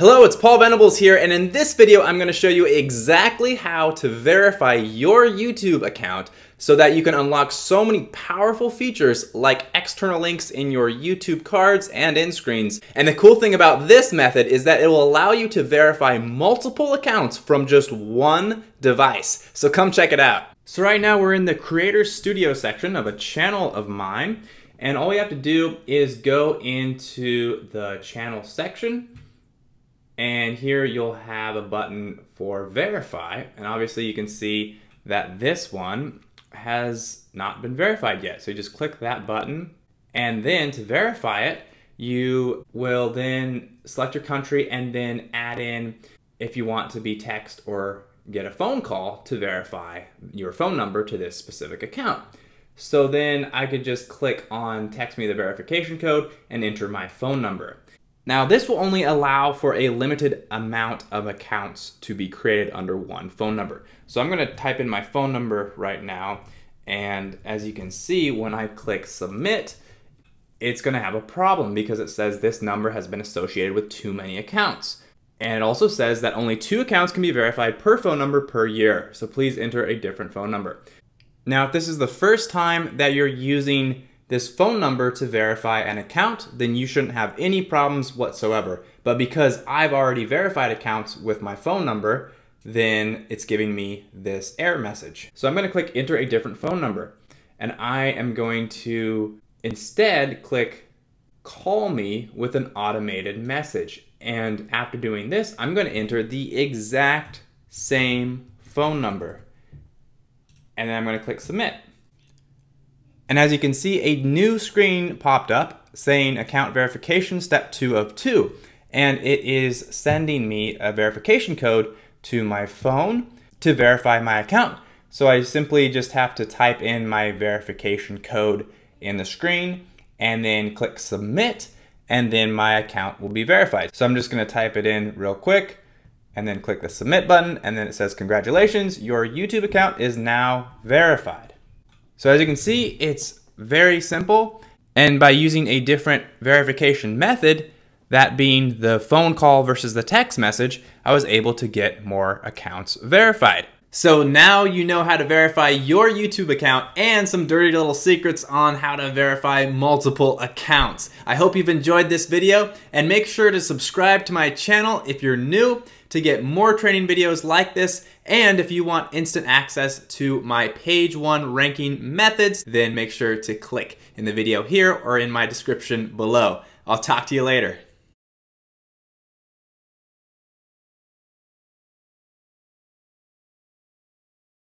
Hello, it's Paul Venables here, and in this video, I'm gonna show you exactly how to verify your YouTube account so that you can unlock so many powerful features like external links in your YouTube cards and end screens. And the cool thing about this method is that it will allow you to verify multiple accounts from just one device. So come check it out. So right now we're in the Creator Studio section of a channel of mine, and all we have to do is go into the channel section, and here you'll have a button for verify. And obviously you can see that this one has not been verified yet. So you just click that button. And then to verify it, you will then select your country and then add in if you want to be text or get a phone call to verify your phone number to this specific account. So then I could just click on text me the verification code and enter my phone number. Now this will only allow for a limited amount of accounts to be created under one phone number. So I'm gonna type in my phone number right now and as you can see when I click submit it's gonna have a problem because it says this number has been associated with too many accounts. And it also says that only two accounts can be verified per phone number per year. So please enter a different phone number. Now, if this is the first time that you're using this phone number to verify an account, then you shouldn't have any problems whatsoever. But because I've already verified accounts with my phone number, then it's giving me this error message. So I'm gonna click enter a different phone number. And I am going to instead click call me with an automated message. And after doing this, I'm gonna enter the exact same phone number. And then I'm gonna click submit. And as you can see, a new screen popped up saying account verification step two of two. And it is sending me a verification code to my phone to verify my account. So I simply just have to type in my verification code in the screen and then click submit and then my account will be verified. So I'm just gonna type it in real quick and then click the submit button and then it says congratulations, your YouTube account is now verified. So as you can see, it's very simple. And by using a different verification method, that being the phone call versus the text message, I was able to get more accounts verified. So now you know how to verify your YouTube account and some dirty little secrets on how to verify multiple accounts. I hope you've enjoyed this video and make sure to subscribe to my channel if you're new to get more training videos like this. And if you want instant access to my page one ranking methods, then make sure to click in the video here or in my description below. I'll talk to you later.